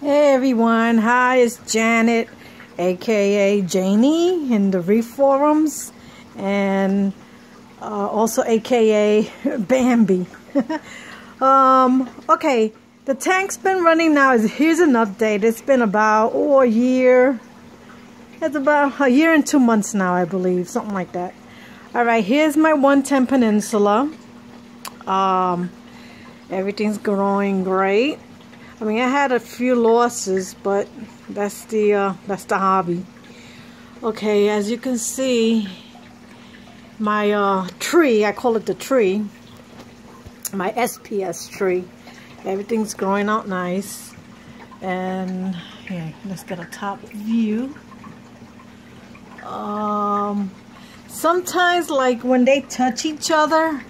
Hey everyone, hi, it's Janet, aka Janie in the Reef Forums, and uh, also aka Bambi. um, okay, the tank's been running now. Here's an update. It's been about oh, a year. It's about a year and two months now, I believe, something like that. All right, here's my 110 Peninsula. Um, everything's growing great. I mean, I had a few losses, but that's the uh, that's the hobby. Okay, as you can see, my uh, tree, I call it the tree, my SPS tree, everything's growing out nice. And here, let's get a top view. Um, sometimes, like when they touch each other,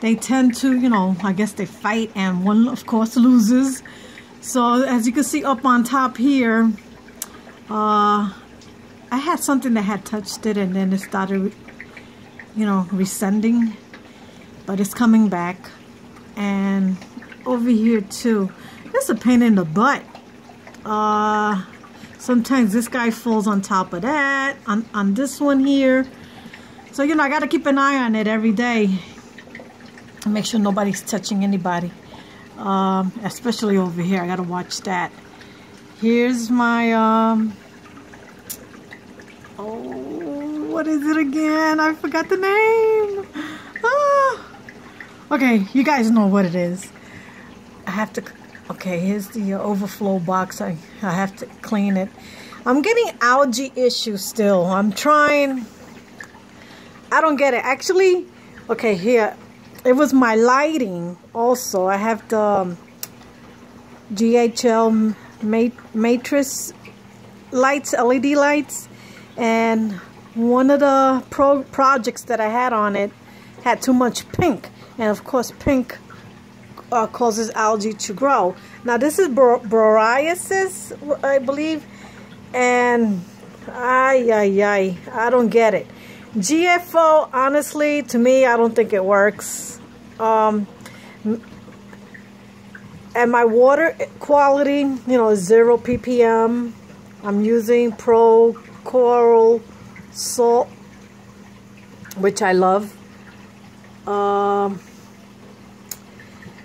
they tend to, you know, I guess they fight and one, of course, loses. So as you can see up on top here, uh, I had something that had touched it and then it started, you know, rescending. But it's coming back. And over here too, it's a pain in the butt. Uh, sometimes this guy falls on top of that, on, on this one here. So, you know, I got to keep an eye on it every day make sure nobody's touching anybody. Um, especially over here I gotta watch that. Here's my um, oh what is it again? I forgot the name. Ah. okay you guys know what it is. I have to okay here's the uh, overflow box. I, I have to clean it. I'm getting algae issues still. I'm trying. I don't get it. Actually okay here it was my lighting also. I have the um, GHL Mitras lights, LED lights, and one of the pro projects that I had on it had too much pink. And of course, pink uh, causes algae to grow. Now, this is borealis, I believe, and ay, ay, ay, I don't get it. GFO, honestly, to me, I don't think it works. Um, and my water quality, you know, is zero ppm. I'm using Pro Coral Salt, which I love. Um,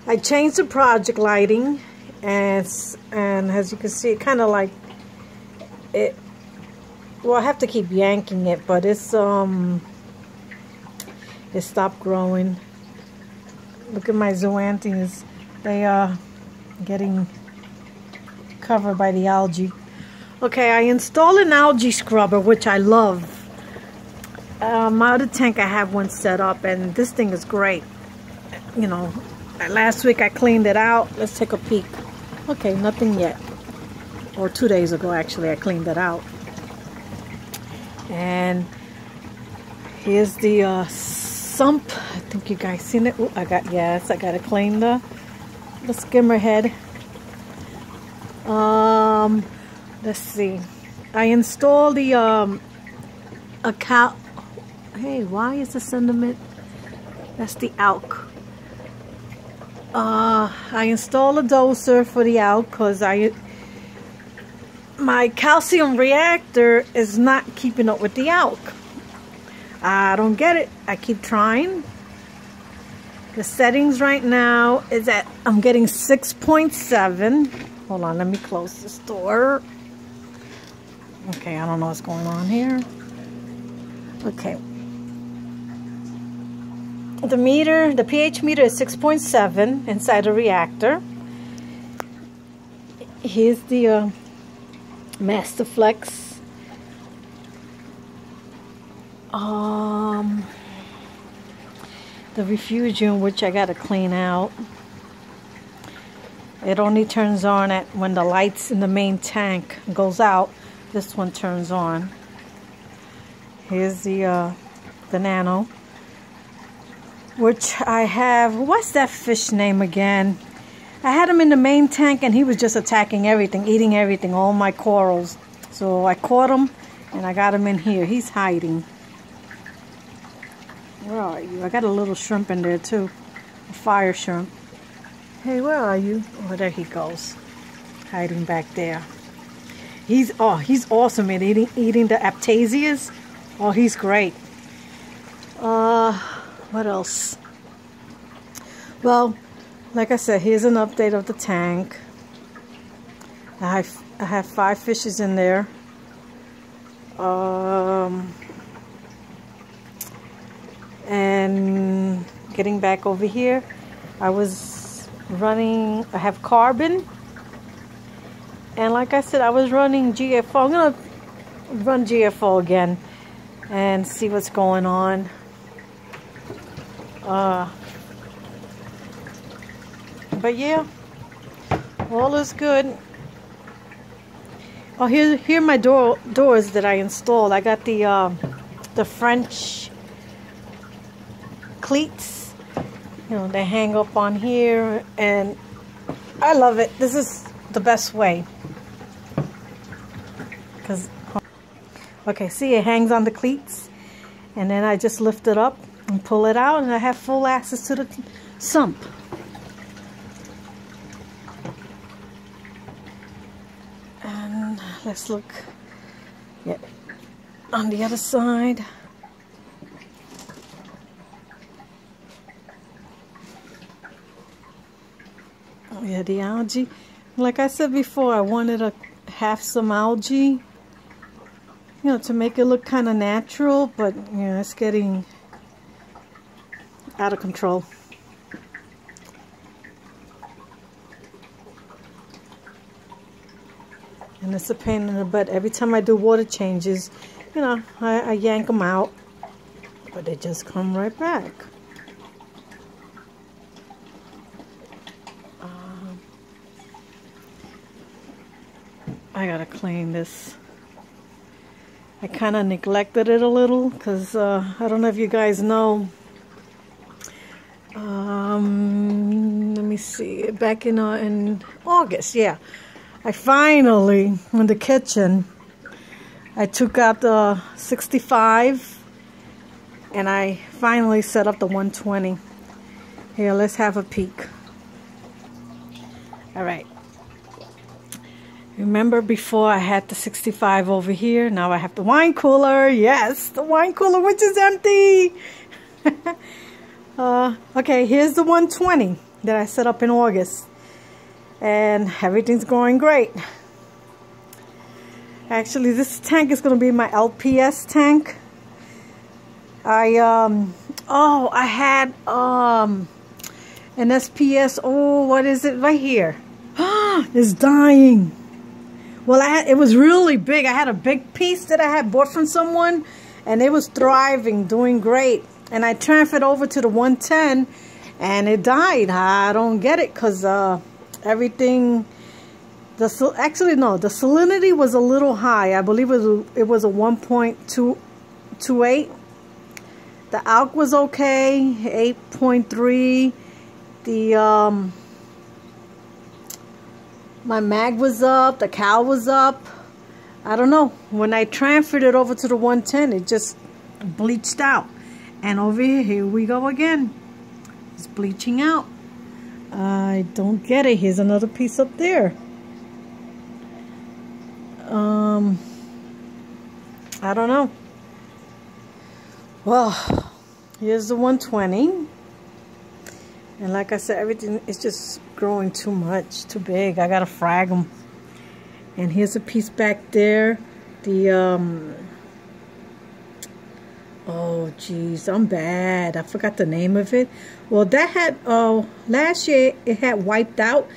I changed the project lighting, and and as you can see, it kind of like it well I have to keep yanking it but it's um it stopped growing. Look at my zoanthias they are getting covered by the algae. Okay I installed an algae scrubber which I love. Uh, my other tank I have one set up and this thing is great. You know last week I cleaned it out. Let's take a peek. Okay nothing yet. Or two days ago actually I cleaned it out and here's the uh, sump. I think you guys seen it. Ooh, I got yes I gotta clean the the skimmer head. Um let's see. I installed the um a cow hey why is the sentiment that's the alk uh, I installed a doser for the alk because I my calcium reactor is not keeping up with the alk. I don't get it. I keep trying. The settings right now is at, I'm getting 6.7. Hold on, let me close this door. Okay, I don't know what's going on here. Okay. The meter, the pH meter is 6.7 inside the reactor. Here's the uh, Masterflex. Um, the refugium, which I got to clean out. It only turns on at when the lights in the main tank goes out. This one turns on. Here's the uh, the nano, which I have. What's that fish name again? I had him in the main tank and he was just attacking everything, eating everything, all my corals. So I caught him and I got him in here. He's hiding. Where are you? I got a little shrimp in there too. A fire shrimp. Hey, where are you? Oh, there he goes. hiding back there. He's oh he's awesome at eating eating the aiptasias. Oh he's great. Uh what else? Well, like I said, here's an update of the tank. I have, I have five fishes in there. Um, and getting back over here, I was running, I have carbon. And like I said, I was running GFO. I'm going to run GFO again and see what's going on. Uh, but yeah, all is good. Oh, here, here are my door doors that I installed. I got the uh, the French cleats. You know, they hang up on here, and I love it. This is the best way. Cause, okay, see, it hangs on the cleats, and then I just lift it up and pull it out, and I have full access to the sump. Let's look yeah, on the other side. Oh yeah, the algae. Like I said before, I wanted to have some algae, you know, to make it look kind of natural, but, you know, it's getting out of control. And it's a pain in the butt. Every time I do water changes, you know, I, I yank them out, but they just come right back. Um, I gotta clean this. I kind of neglected it a little because uh, I don't know if you guys know. Um, let me see. Back in uh, in August, yeah. I finally, in the kitchen, I took out the 65 and I finally set up the 120. Here, let's have a peek. All right. Remember before I had the 65 over here, now I have the wine cooler. Yes, the wine cooler which is empty. uh, okay, here's the 120 that I set up in August and everything's going great. Actually, this tank is going to be my LPS tank. I, um, oh, I had, um, an SPS, oh, what is it right here? Ah it's dying. Well, I had, it was really big. I had a big piece that I had bought from someone, and it was thriving, doing great. And I transferred over to the 110, and it died. I don't get it, because, uh, everything the actually no the salinity was a little high. I believe it was a, it was a 1.228 the alk was okay 8.3 the um my mag was up the cal was up. I don't know. When i transferred it over to the 110 it just bleached out. And over here here we go again. It's bleaching out I don't get it. Here's another piece up there. Um, I don't know. Well, here's the 120. And like I said, everything is just growing too much, too big. I gotta frag them. And here's a piece back there. The, um, Oh, geez, I'm bad. I forgot the name of it. Well, that had, uh, last year it had wiped out,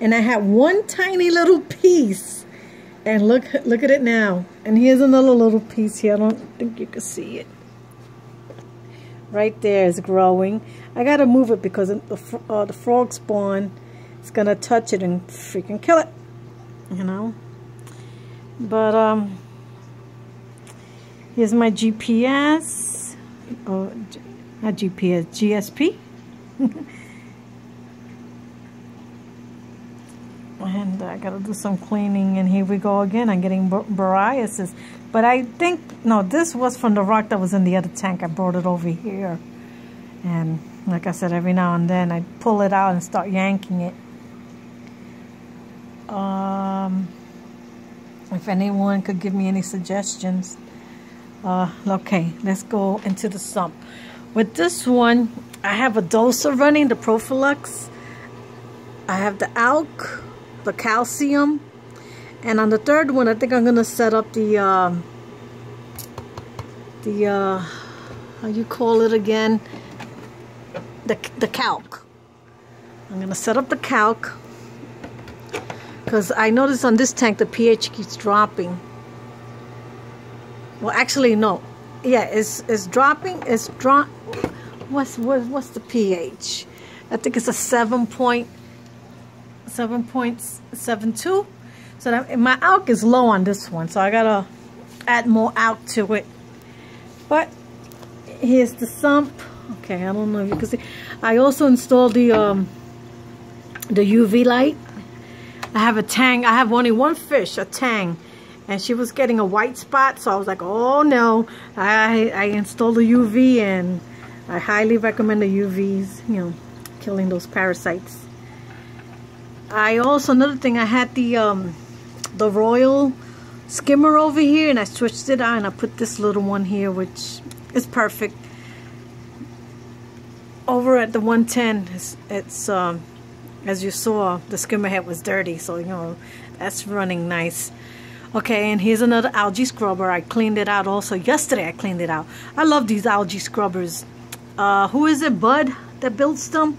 and I had one tiny little piece. And look, look at it now. And here's another little piece here. I don't think you can see it. Right there is growing. I got to move it because the, uh, the frog spawn is going to touch it and freaking kill it. You know? But, um, Here's my GPS. Oh, not GPS, GSP. and I gotta do some cleaning and here we go again I'm getting bariasis but I think no this was from the rock that was in the other tank I brought it over here and like I said every now and then I pull it out and start yanking it Um, if anyone could give me any suggestions. Uh, okay, let's go into the sump. With this one, I have a doser running, the Profilux. I have the ALK, the calcium. And on the third one, I think I'm going to set up the, um, the, uh, how you call it again? The, the calc. I'm going to set up the calc. Because I noticed on this tank, the pH keeps dropping. Well, actually, no. Yeah, it's, it's dropping. It's drop. What's, what, what's the pH? I think it's a 7 point, 7.72. So that, my alk is low on this one, so I gotta add more alk to it. But here's the sump. Okay, I don't know if you can see. I also installed the um, the UV light. I have a tang. I have only one fish, a tang, and she was getting a white spot. So I was like, oh no. I I installed the UV, and I highly recommend the UVs. You know, killing those parasites. I also another thing. I had the um, the Royal skimmer over here, and I switched it on and I put this little one here, which is perfect. Over at the 110, it's, it's um, as you saw, the skimmer head was dirty, so, you know, that's running nice. Okay, and here's another algae scrubber. I cleaned it out also. Yesterday I cleaned it out. I love these algae scrubbers. Uh, who is it, Bud, that builds them?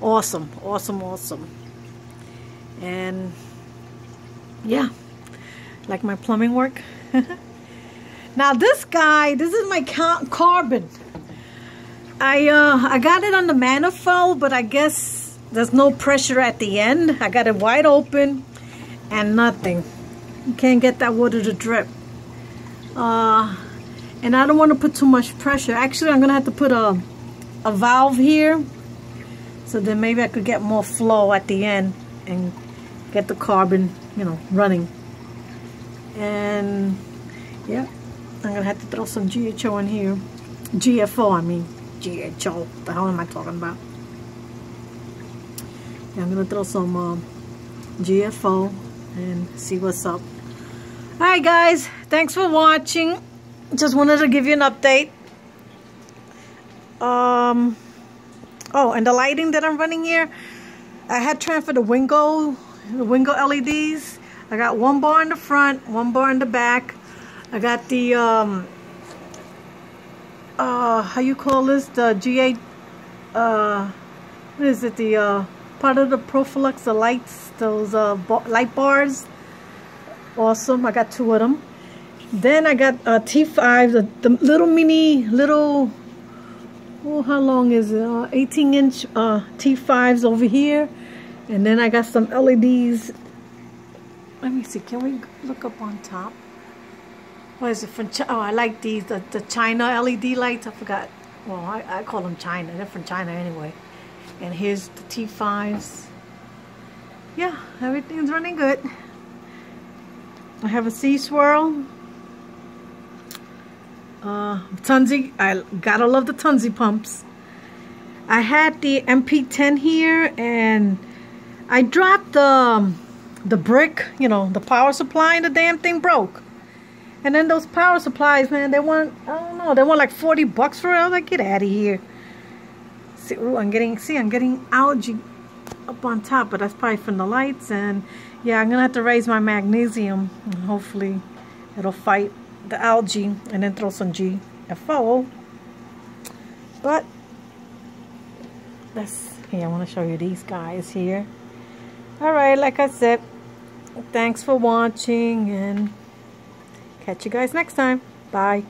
Awesome, awesome, awesome. And, yeah, like my plumbing work. Now this guy, this is my carbon. I uh, I got it on the manifold, but I guess there's no pressure at the end. I got it wide open and nothing. Can't get that water to drip. Uh, and I don't want to put too much pressure. Actually, I'm going to have to put a, a valve here. So then maybe I could get more flow at the end and get the carbon, you know, running. And yeah. I'm gonna have to throw some GHO in here. GFO, I mean. GHO. The hell am I talking about? Yeah, I'm gonna throw some um, GFO and see what's up. Alright guys, thanks for watching. Just wanted to give you an update. Um, oh, and the lighting that I'm running here, I had transferred the Wingo, the Wingo LEDs. I got one bar in the front, one bar in the back. I got the, um, uh, how you call this? The G8, uh, what is it? The, uh, part of the Profilux, the lights, those, uh, light bars. Awesome. I got two of them. Then I got uh, T5, the, the little mini, little, oh, how long is it? Uh, 18 inch uh, T5s over here. And then I got some LEDs. Let me see. Can we look up on top? what is it from China? Oh, I like these, the, the China LED lights. I forgot. Well, I, I call them China. They're from China anyway. And here's the T5s. Yeah, everything's running good. I have a sea swirl. Uh, Tunze, I gotta love the Tunze pumps. I had the MP10 here and I dropped the, um, the brick, you know, the power supply and the damn thing broke. And then those power supplies, man, they want, I don't know, they want like 40 bucks for it. I was like, get out of here. See, ooh, I'm getting, see, I'm getting algae up on top, but that's probably from the lights. And yeah, I'm to have to raise my magnesium. And hopefully it'll fight the algae and then throw some GFO. But let's, here, I want to show you these guys here. All right, like I said, thanks for watching and Catch you guys next time. Bye.